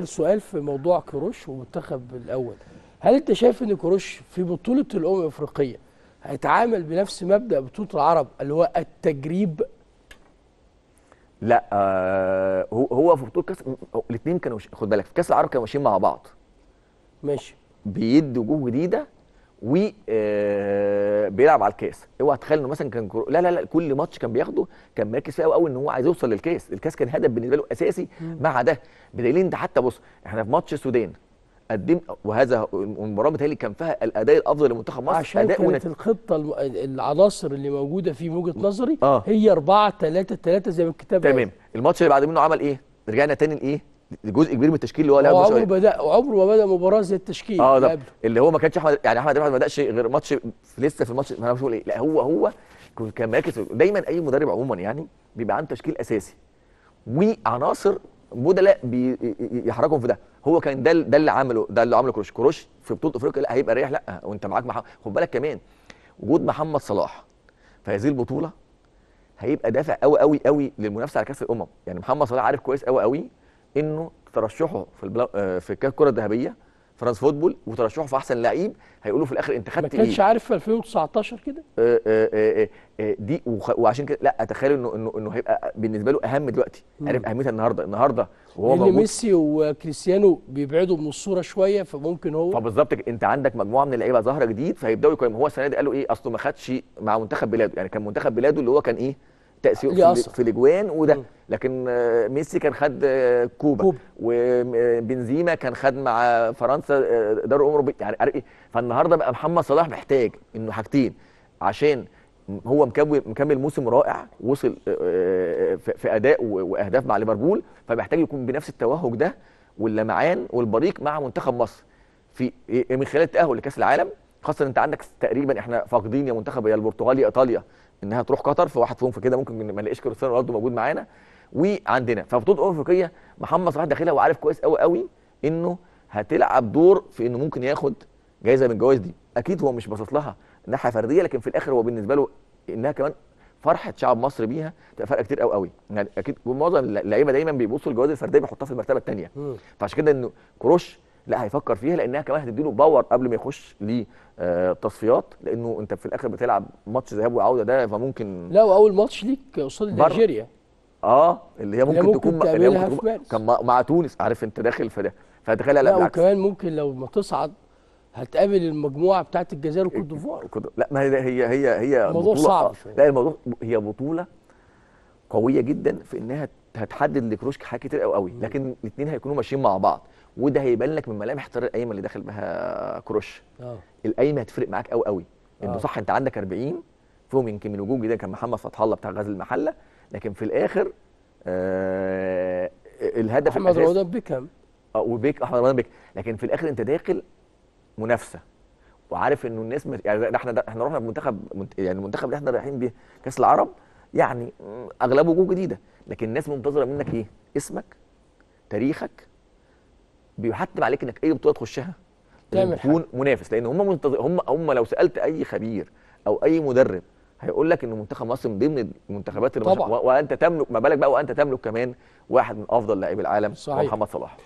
آخر سؤال في موضوع كروش والمنتخب الأول. هل أنت شايف إن كروش في بطولة الأمم الأفريقية هيتعامل بنفس مبدأ بطولة العرب اللي هو التجريب؟ لا آه هو في بطولة كاس الاثنين كانوا. خد بالك في كأس العرب كانوا ماشيين مع بعض. ماشي. بيدي وجوه جديدة و آه بيلعب على الكاس. اوعى تخيل انه مثلا كان كرو... لا لا لا كل ماتش كان بياخده كان مركز فيه قوي قوي ان هو عايز يوصل للكاس. الكاس كان هدف بالنسبة له أساسي مع ده. بدليل انت حتى بص إحنا في ماتش السودان قدم وهذا المباراة بتهيألي كان فيها الأداء الأفضل لمنتخب مصر. عشان أداء كانت ونت... الخطة. العناصر اللي موجودة في وجهة نظري آه. هي 4 3 3 زي ما الكتاب. تمام. الماتش اللي بعد منه عمل إيه؟ رجعنا تاني لإيه؟ لجزء كبير من التشكيل اللي هو لعبه عمره بدا عمره ما بدأ مباراة زي التشكيل آه اللي ده قبله. اللي هو ما كانش احمد يعني أحمد ما بدأش غير ماتش لسه في الماتش ما أنا بقول إيه لا هو هو كان مركز دايما أي مدرب عموما يعني بيبقى عنده تشكيل أساسي. وعناصر بدلاء بيحركهم في ده. هو كان ده ده اللي عمله ده اللي عمله كروش. كروش في بطولة أفريقيا لا هيبقى ريح لا وأنت معاك محمد خد بالك كمان وجود محمد صلاح في هذه البطولة هيبقى دافع قوي قوي قوي للمنافسة على كأس الأمم. يعني محمد صلاح عارف كويس قوي قوي انه ترشحه في البلا... آه، في كاس الكرة الذهبية فرانس فوتبول وترشحه في احسن لعيب هيقولوا في الآخر انت ما خدت إيه كانش عارف في 2019 كده؟ آه، آه، دي وخ- وعشان كده لا اتخيل انه انه انه هيبقى بالنسبة له اهم دلوقتي. عارف اهميتها النهارده النهارده وهو موجود. ميسي وكريستيانو بيبعدوا من الصورة شوية فممكن هو فبالظبط انت عندك مجموعة من اللعيبة ظاهرة جديد فهيبدأوا يقيموا. هو السنة دي قالوا إيه؟ اصله ما خدش مع منتخب بلاده. يعني كان منتخب بلاده اللي هو كان إيه؟ تأثير ليه في, الأجوان وده مم. لكن ميسي كان خد كوبا, كوبا. وبنزيما كان خد مع فرنسا آه، الأمم الأوروبية. يعني عارف إيه فالنهاردة بقى محمد صلاح محتاج إنه حاجتين عشان هو مكمل مكمل موسم رائع وصل آه، آه، في أداء وأهداف مع ليفربول فمحتاج يكون بنفس التوهج ده واللمعان والبريق مع منتخب مصر في إيه- من خلال التأهل لكأس العالم خاصة انت عندك تقريبا إحنا فاقدين يا منتخب يا البرتغال يا إيطاليا إنها تروح قطر في واحد فيهم في كده ممكن ما نلاقيش كريستيانو رونالدو موجود معانا. وعندنا فبطولة الامم الافريقيه محمد صلاح داخلها وعارف كويس قوي قوي إنه هتلعب دور في إنه ممكن ياخد جايزة من الجوائز دي. أكيد هو مش باصص لها ناحية فردية لكن في الآخر هو بالنسبة له إنها كمان فرحة شعب مصر بيها. تبقى فرقه كتير قوي قوي يعني أكيد معظم اللعيبة دايما بيبصوا للجوائز الفردية بيحطها في المرتبة الثانية. فعشان كده إنه كروش لا هيفكر فيها لأنها كمان هتديله power قبل ما يخش للتصفيات لأنه أنت في الآخر بتلعب ماتش ذهاب وعودة ده فممكن لا وأول ماتش ليك قصاد. نيجيريا. آه اللي هي ممكن, ممكن تكون اللي هي ممكن تكون. كان مع- تونس عارف أنت داخل في ده. فتخيل لا, لا بالعكس. وكمان ممكن لو ما تصعد هتقابل المجموعة بتاعت الجزائر وكوت ديفوار لا ما هي هي هي هي الموضوع بطولة. صعب آه، شوية. لا الموضوع هي بطولة قوية جدا في إنها هتحدد لكروش حاجات كتير قوي قوي لكن الاثنين هيكونوا ماشيين مع بعض. وده هيبان لك من ملامح طريق القايمة اللي داخل بها كروش. آه. القايمة هتفرق معاك قوي قوي إنه آه. صح أنت عندك 40 فيهم يمكن من وجوه جدا كان محمد فتح الله بتاع غزل المحلة لكن في الآخر آه الهدف احمد الأساسي- رمضان بيكهام. آه وبيك أحمد رمضان بيك. لكن في الآخر أنت داخل منافسة. وعارف إنه الناس مت... يعني إحنا إحنا رحنا بمنتخب منت... يعني المنتخب اللي إحنا رايحين بيه كأس العرب يعني أغلبه وجوه جديدة. لكن الناس منتظرة منك إيه؟ اسمك تاريخك بيحتم عليك إنك أي بطولة تخشها لازم تكون منافس لأن هم منتظر هم هم لو سألت أي خبير أو أي مدرب هيقول لك إن منتخب مصر من ضمن المنتخبات اللي طبعاً. و- وأنت تملك ما بالك بقى وأنت تملك كمان واحد من أفضل لاعبي العالم صحيح. محمد صلاح